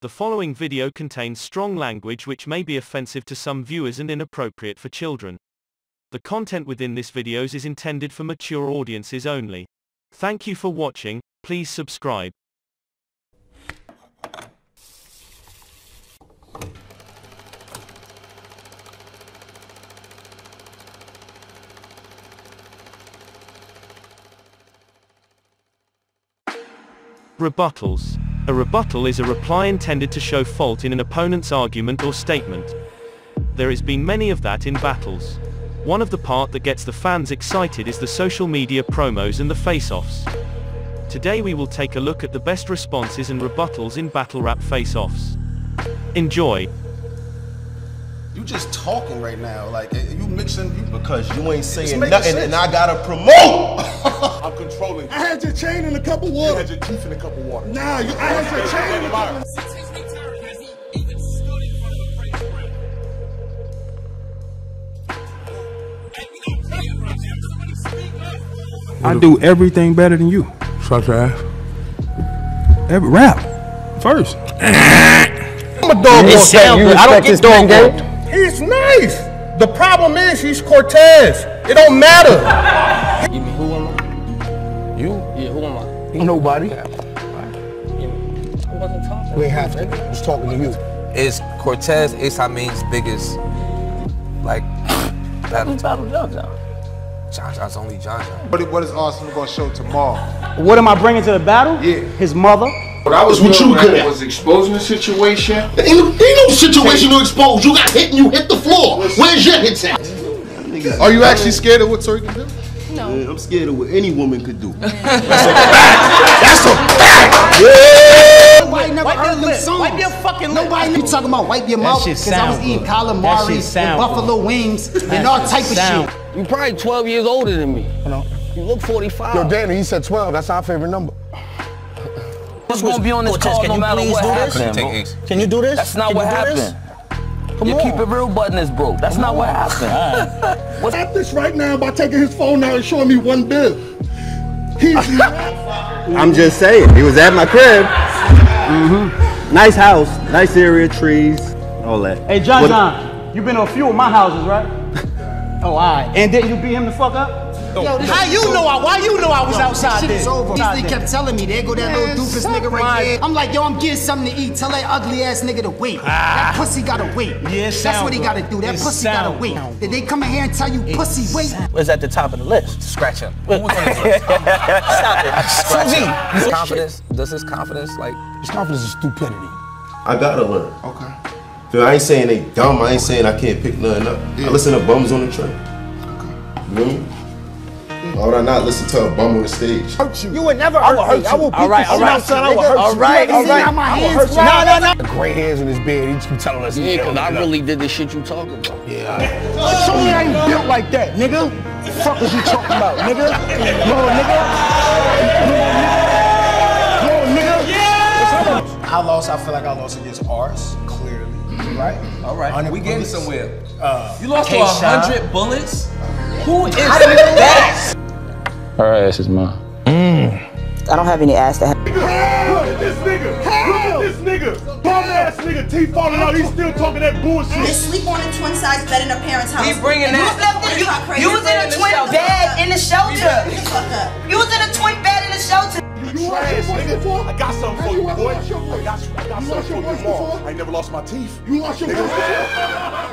The following video contains strong language which may be offensive to some viewers and inappropriate for children. The content within this videos is intended for mature audiences only. Thank you for watching, please subscribe. Rebuttals. A rebuttal is a reply intended to show fault in an opponent's argument or statement. There has been many of that in battles. One of the part that gets the fans excited is the social media promos and the face-offs. Today we will take a look at the best responses and rebuttals in battle rap face-offs. Enjoy. You just talking right now, like you mixing. You, Because you ain't saying nothing sense. and I gotta promote. I'm controlling. I had your chain in a cup of You water. had your teeth in a cup of water. Nah, you, I had your chain in a cup of water. I do everything better than you. Such as? Every rap. First. I'm a dog It walk sound good. I don't get this dog pen game? He's nice. The problem is he's Cortez. It don't matter. You mean who am I? You? Yeah, who am I? Nobody. I wasn't talking. We ain't have to. I was talking to you. is Cortez Ace Amin's biggest like battle. Battle John John. John John's only John John. What, what is Arsenal going to show tomorrow? What am I bringing to the battle? Yeah. His mother. But I was what you good at. was exposing the situation. Ain't, ain't no situation to expose. You got hit and you hit the floor. Where's your hits at? Are you actually scared of what Tori can do? Man, I'm scared of what any woman could do. That's a fact. That's a fact. Yeah. Nobody never heard them songs. Wipe your fucking lip. Nobody you talking about wipe your mouth shit because I was eating. That calamari shit and sound buffalo wings and all type of shit. You probably 12 years older than me. No. You look 45. Yo, Danny, he said 12. That's our favorite number. What's gonna be on this card no matter what happens? Can you do this? That's not what happened. this? You keep it real button is broke. That's not what happened. What's Stop this right now by taking his phone out and showing me one bill. He's I'm just saying, he was at my crib. Mm-hmm. Nice house, nice area, trees, all that. Hey, John What- John, you been to a few of my houses, right? oh, all right. And didn't you beat him the fuck up? How you know I? Why you know I was outside Shit there? is over. They kept telling me, there go that little doofus nigga right there. I'm like, yo, I'm getting something to eat. Tell that ugly ass nigga to wait. That pussy gotta wait. Ah. Yeah, That's sound what he gotta do. That It pussy gotta wait. good. Did they come in here and tell you, pussy, wait? Was at the top of the list. Scratch him. Who was on this list? Stop it. Scratch Suzy. him. His confidence. Does his confidence like? His confidence is stupidity. I gotta learn. Okay. Feel, I ain't saying they dumb. I ain't saying I can't pick nothing up. I listen to bums on the train. Okay. You know me? Why would I not listen to a bum on the stage? You You would never hurt me. I will beat All right, the all shit out son. I will hurt All you. right, You all ain't seen right. how my I hands hurt you. No, no, no. Gray hairs in his beard. He keep telling us. Yeah, because I building up. really did the shit you talking about. Yeah. Show me I ain't built like that, nigga. The Fuck is you talking about, nigga? Little nigga. Little nigga. Yeah! I lost. I feel like I lost against Ars, clearly. Mm-hmm. Right. All right, we getting somewhere. Uh, you lost to hundred bullets. Who is that? Her ass is mine. Mm. I don't have any ass to have. Look at this nigga. Look at this nigga. Bum ass nigga. Teeth falling out. He's still talking that They bullshit. sleep on a twin size bed in their parents' house. We bringing And that- you left it- you- You was in a twin bed in the shelter. Shut the fuck up. You was in a twin bed in the shelter. You trash, nigga. I got something for you, boy. I got, I got something for you tomorrow. I ain't never lost my teeth. You lost your voice before?